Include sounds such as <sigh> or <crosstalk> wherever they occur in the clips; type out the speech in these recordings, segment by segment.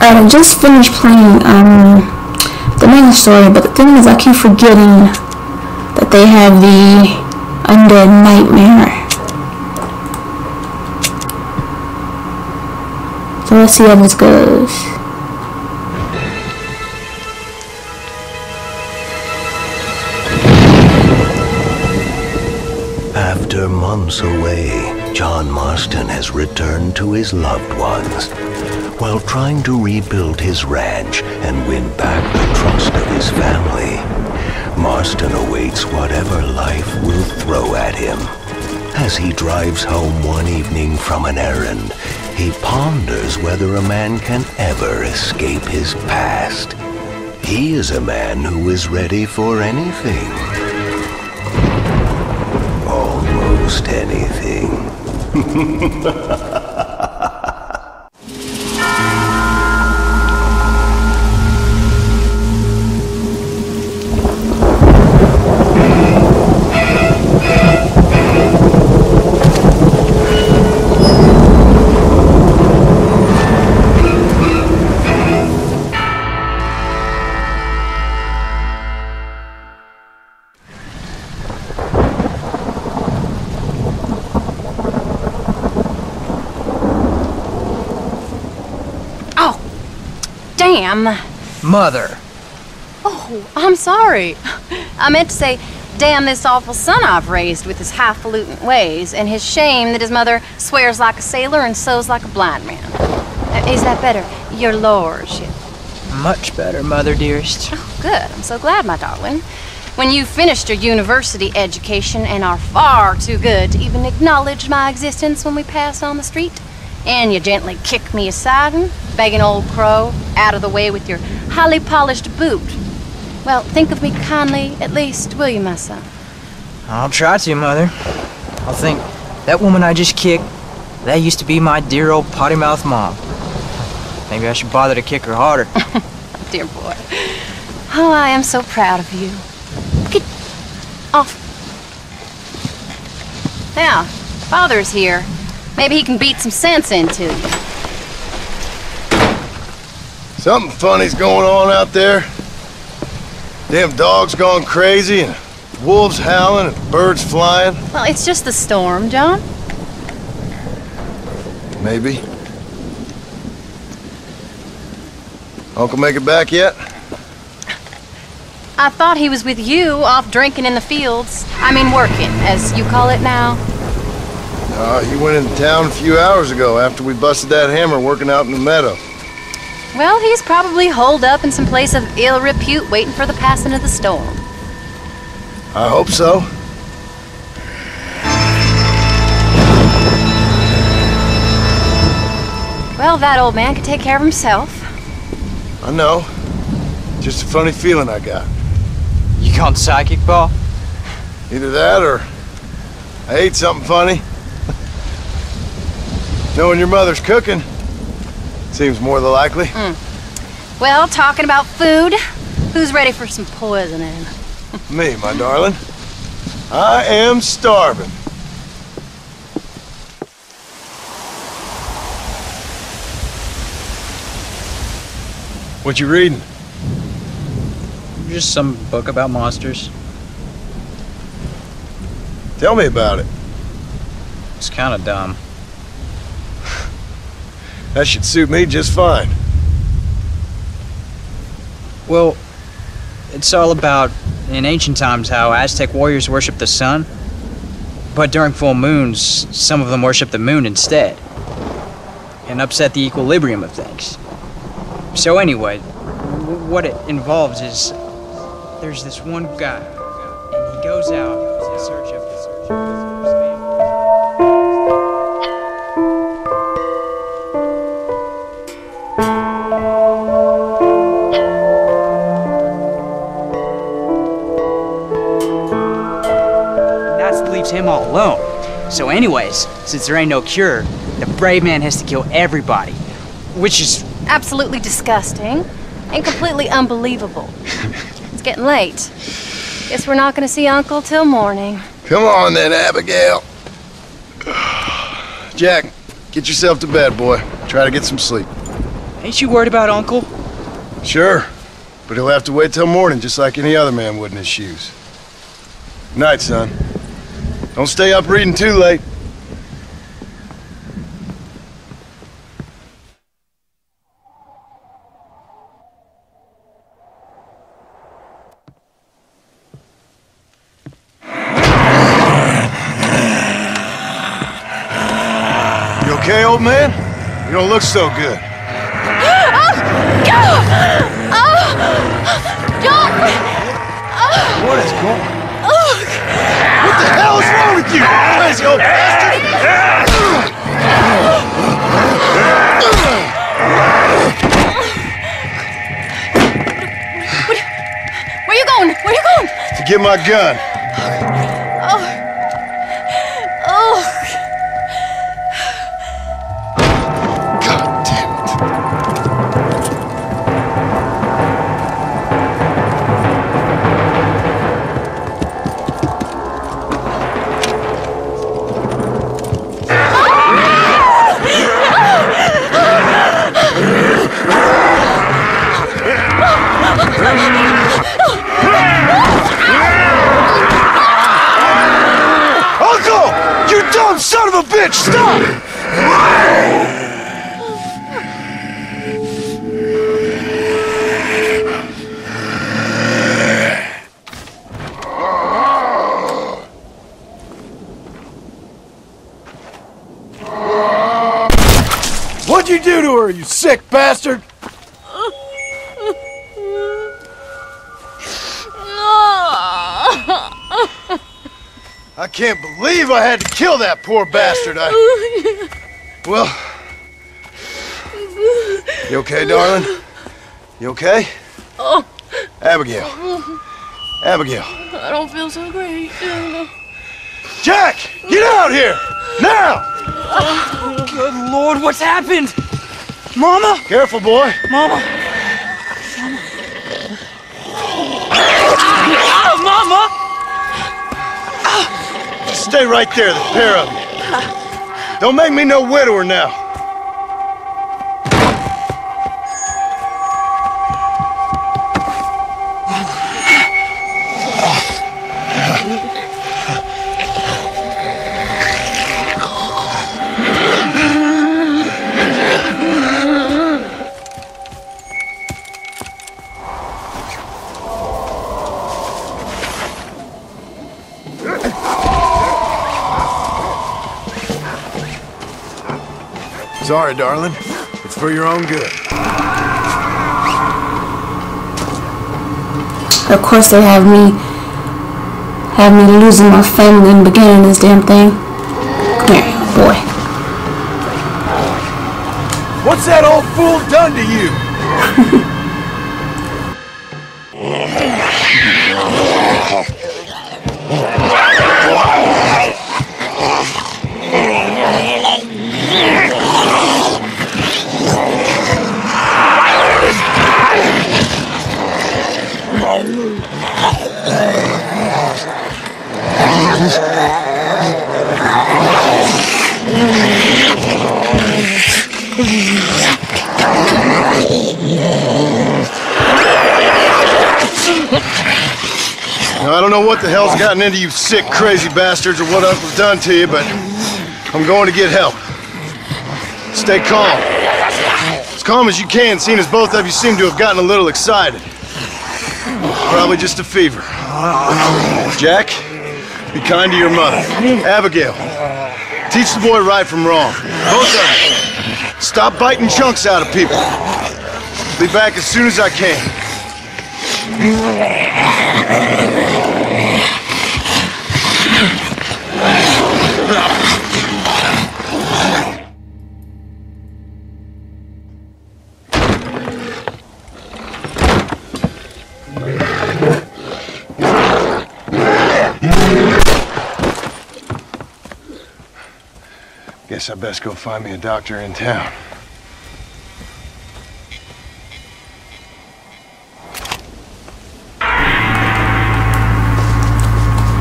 Alright, I just finished playing um, the main story, but the thing is I keep forgetting that they have the undead nightmare. So let's see how this goes. After months away, John Marston has returned to his loved ones while trying to rebuild his ranch and win back the trust of his family. Marston awaits whatever life will throw at him. As he drives home one evening from an errand, he ponders whether a man can ever escape his past. He is a man who is ready for anything. Almost anything. <laughs> damn. Mother. Oh, I'm sorry. I meant to say, damn this awful son I've raised with his highfalutin ways, and his shame that his mother swears like a sailor and sews like a blind man. Uh, Is that better, your lordship? Much better, Mother dearest. Oh, good. I'm so glad, my darling. When you've finished your university education and are far too good to even acknowledge my existence when we pass on the street, and you gently kick me aside and begging old crow out of the way with your highly polished boot. Well, think of me kindly, at least, will you, my son? I'll try to, Mother. I'll think, that woman I just kicked, that used to be my dear old potty mouth mom. Maybe I should bother to kick her harder. <laughs> Dear boy. Oh, I am so proud of you. Get off. Now, Father's here. Maybe he can beat some sense into you. Something funny's going on out there. Damn dogs gone crazy and wolves howling and birds flying. Well, it's just the storm, John. Maybe. Uncle make it back yet? I thought he was with you off drinking in the fields. I mean, working, as you call it now. Uh, he went into town a few hours ago after we busted that hammer working out in the meadow. Well, he's probably holed up in some place of ill repute waiting for the passing of the storm. I hope so. Well, that old man can take care of himself. I know. Just a funny feeling I got. You gone psychic, Paul? Either that or I ate something funny. Knowing your mother's cooking seems more than likely. Hmm. Well, talking about food, who's ready for some poisoning? <laughs> Me, my darling. I am starving. What you reading? Just some book about monsters. Tell me about it. It's kind of dumb. That should suit me just fine. Well, it's all about, in ancient times, how Aztec warriors worshiped the sun. But during full moons, some of them worship the moon instead. And upset the equilibrium of things. So, anyway, what it involves is there's this one guy, and he goes out in search of That leaves him all alone. So, anyways, since there ain't no cure, the brave man has to kill everybody. Which is Absolutely disgusting and completely unbelievable. <laughs> it's getting late. Guess we're not gonna see Uncle till morning. Come on then, Abigail. <sighs> Jack, get yourself to bed, boy. Try to get some sleep. Ain't you worried about Uncle? Sure. But he'll have to wait till morning, just like any other man would in his shoes. Night, son. Don't stay up reading too late. You okay, old man? You don't look so good. <gasps> Oh, <gasps> oh, what is going the hell is wrong with you? Crazy old bastard! Where you going? Where you going? To get my gun. Her, you sick bastard? I can't believe I had to kill that poor bastard. I. Well. You okay, darling? You okay? Oh. Abigail. Abigail. I don't feel so great. Jack! Get out here! Now! Good lord, what's happened? Mama? Careful, boy. Mama? Ah, Mama! Stay right there, the pair of you. Don't make me no widower now. Sorry, darling. It's for your own good. Of course they have me have me losing my family the beginning this damn thing. Come here, boy. What's that old fool done to you? <laughs> I don't know what the hell's gotten into you sick, crazy bastards or what else was done to you, but I'm going to get help. Stay calm. As calm as you can, seeing as both of you seem to have gotten a little excited. Probably just a fever. Jack, be kind to your mother. Abigail, teach the boy right from wrong. Both of you. Stop biting chunks out of people. Be back as soon as I can. I best go find me a doctor in town.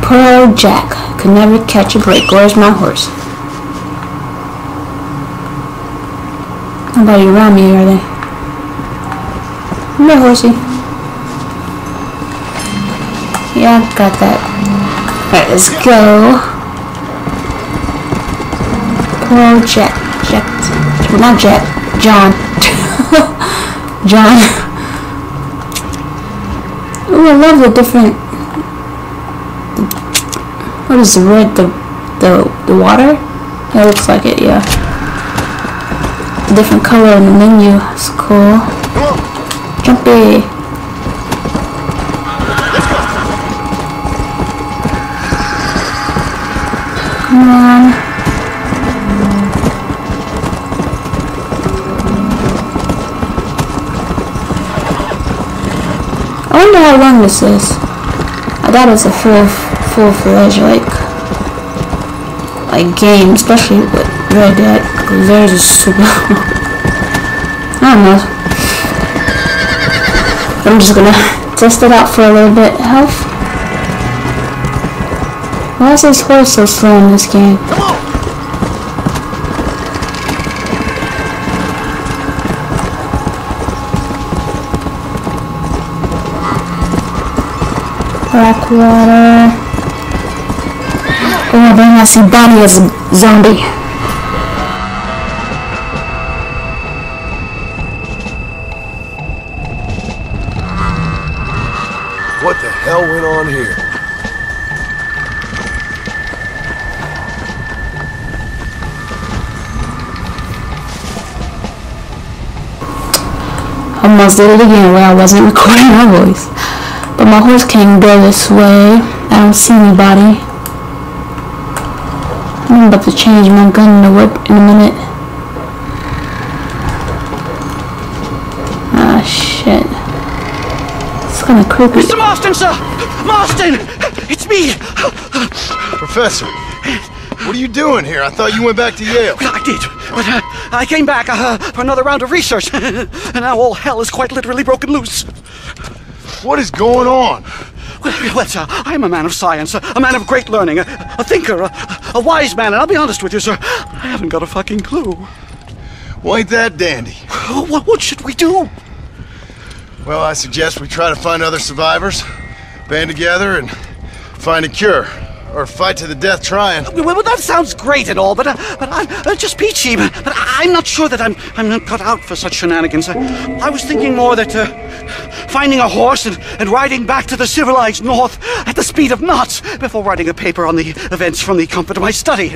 Poor old Jack could never catch a break. Where's my horse? Nobody around me, are they? Come here, horsey. Yeah, got that. Alright, let's go. Poor Jet. Well, not Jet. John. <laughs> John. Ooh, I love the different... What is the red? The, the, the water? It looks like it, yeah. The different color in the menu. It's cool. Jumpy. Come on. I wonder how long this is. Uh, I thought it was a full, full fledged like, like game, especially with Red Dead, because theirs is super. <laughs> I don't know. I'm just gonna test it out for a little bit. Health. Why is this horse so slow in this game? Blackwater. Oh, then I see Bonnie as a zombie. What the hell went on here? Almost did it again where I wasn't recording my voice. But my horse can't go this way. I don't see anybody. I'm about to change my gun in whip in a minute. Ah, shit. It's kind of creepy. Mr. Marston, sir! Marston! It's me! Professor, what are you doing here? I thought you went back to Yale. I did, but uh, I came back uh, for another round of research, <laughs> and now all hell is quite literally broken loose. What is going on? Well, well, sir, I'm a man of science, a, man of great learning, a, a thinker, a, a wise man, and I'll be honest with you, sir, I haven't got a fucking clue. Well, ain't that dandy? What, what should we do? Well, I suggest we try to find other survivors, band together, and find a cure. Or fight to the death trying. Well, well, that sounds great and all, but uh, but I'm uh, just peachy. But, but I'm not sure that I'm I'm not cut out for such shenanigans. I, I was thinking more that uh, finding a horse and, and riding back to the civilized north at the speed of knots before writing a paper on the events from the comfort of my study.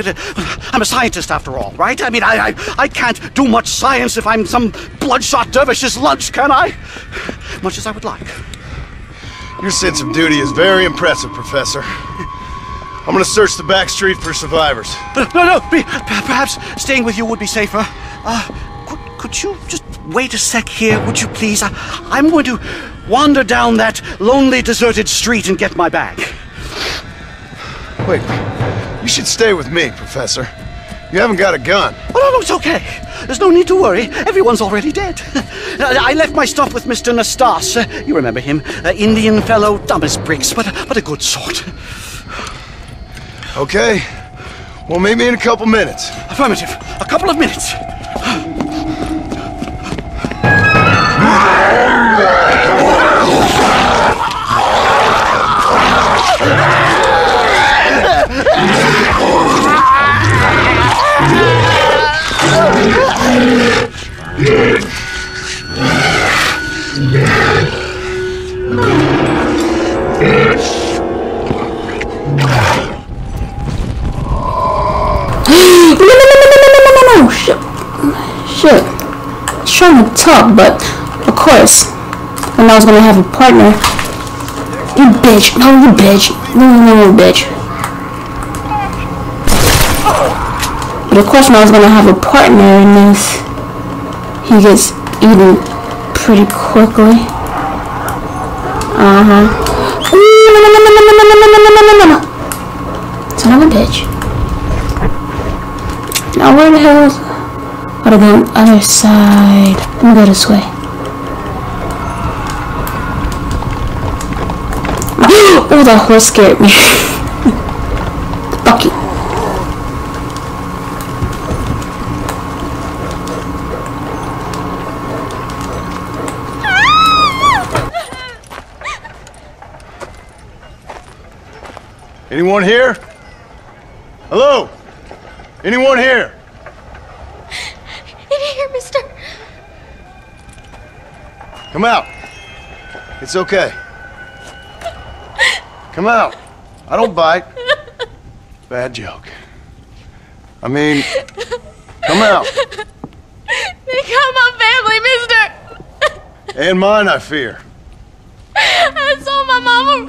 I'm a scientist after all, right? I mean, I I, I can't do much science if I'm some bloodshot dervish's lunch, can I? Much as I would like. Your sense of duty is very impressive, Professor. I'm gonna search the back street for survivors. No, no, be- perhaps staying with you would be safer. Uh, could, could you just wait a sec here, would you please? I, I'm going to wander down that lonely, deserted street and get my bag. Wait, you should stay with me, Professor. You haven't got a gun. Oh, no, no, it's okay. There's no need to worry. Everyone's already dead. <laughs> I left my stuff with Mr. Nastas. Uh, you remember him. Uh, Indian fellow, dumb as bricks, but, but a good sort. Okay. Well, meet me in a couple minutes. Affirmative. A couple of minutes. up top, but of course, when I was gonna have a partner. You bitch, no you bitch, no no you bitch. But of course when I was gonna have a partner in this, he gets eaten pretty quickly. Uh-huh. Son of a bitch. Now where the hell is... Gotta go other side. I'm gonna go this way. <gasps> oh, that horse scared me. <laughs> Fuck you. Anyone here? Hello? Anyone here? Come out. It's okay. Come out. I don't bite. Bad joke. I mean, come out. They got my family, mister. And mine, I fear. I saw my mama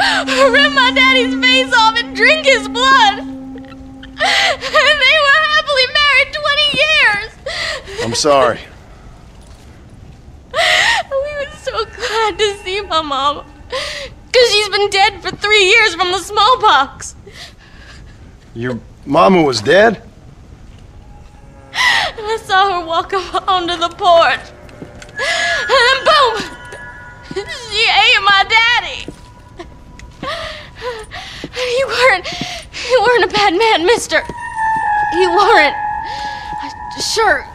rip my daddy's face off and drink his blood. And they were happily married 20 years. I'm sorry. We were so glad to see my mama. Because she's been dead for three years from the smallpox. Your mama was dead? And I saw her walk up onto the porch. And then boom! She ate my daddy. You weren't he weren't a bad man, mister. You weren't. Sure,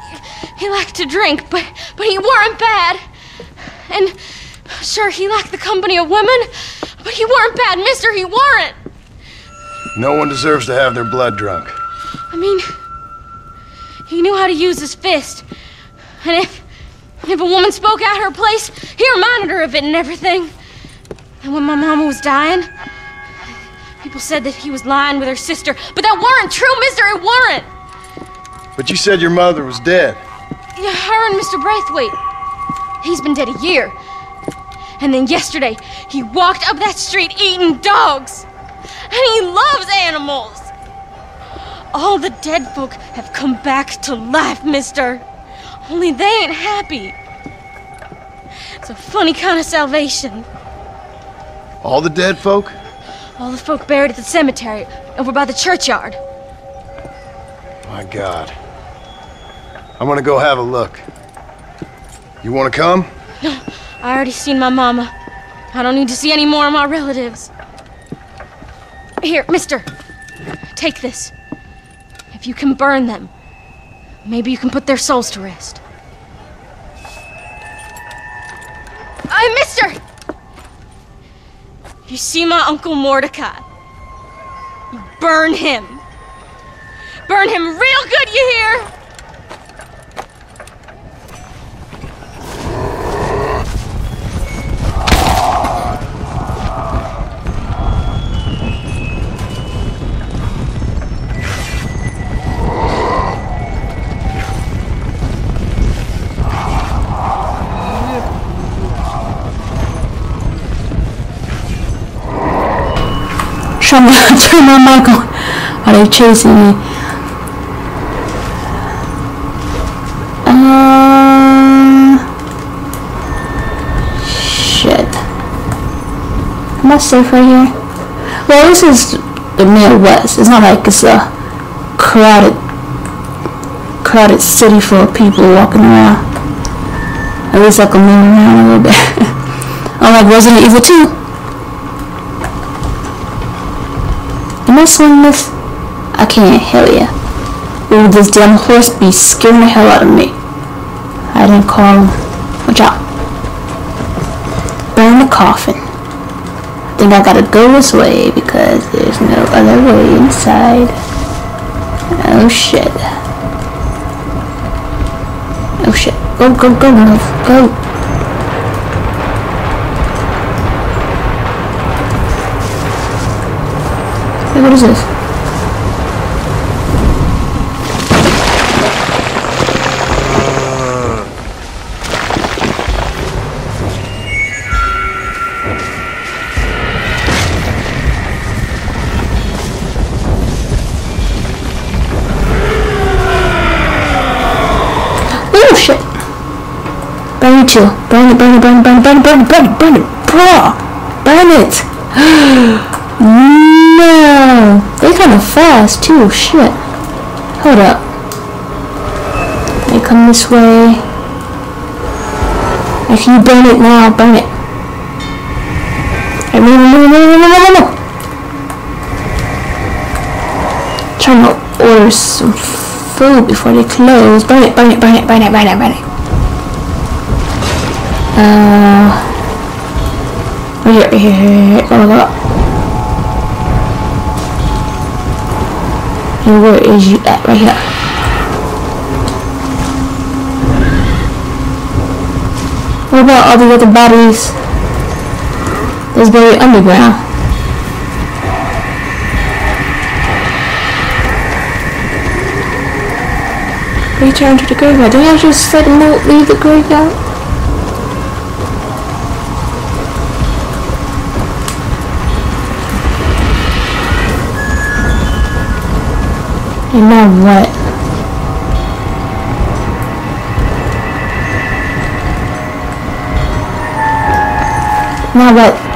he liked to drink, but but he weren't bad. And sure he liked the company of women, but he weren't bad, mister, he weren't. No one deserves to have their blood drunk. I mean, he knew how to use his fist. And if if a woman spoke out her place, he reminded her of it and everything. And when my mama was dying, people said that he was lying with her sister, but that weren't true, mister, it weren't. But you said your mother was dead. Yeah, her and Mr. Braithwaite. He's been dead a year. And then yesterday, he walked up that street eating dogs. And he loves animals. All the dead folk have come back to life, mister. Only they ain't happy. It's a funny kind of salvation. All the dead folk? All the folk buried at the cemetery over by the churchyard. My God. I'm gonna go have a look. You wanna come? I already seen my mama. I don't need to see any more of my relatives. Here, mister. Take this. If you can burn them, maybe you can put their souls to rest. I, mister! You see my Uncle Mordecai? Burn him. Burn him real good, you hear? Turn my, turn my mic on. <laughs> Are they chasing me? Uh, shit. Am I safe right here? Well, this is the Midwest. It's not like it's a crowded, crowded city full of people walking around. At least I can move around a little bit. <laughs> Unlike Resident Evil 2. Am I this? I can't, hell yeah. Ooh, this damn horse be scaring the hell out of me. I didn't call him. Watch out. Burn the coffin. I think I gotta go this way because there's no other way inside. Oh shit. Oh shit. Go, go, go, go, Go. What is this? Oh! Burn it. Burn it, burn it, burn it, burn it, burn it, burn it, burn it, burn it! Burn it! No! They kind of fast too, shit. Hold up. They come this way. If you burn it now, burn it. Move, move, move, move, move, move, move. Trying to order some food before they close. Burn it, burn it, burn it, burn it, burn it, burn it. Uh, right here, right here, right here, go. And where is you at? Right here. What about all the other bodies that's buried underground? Return to the graveyard. Did I just them know leave the graveyard? And now what? What?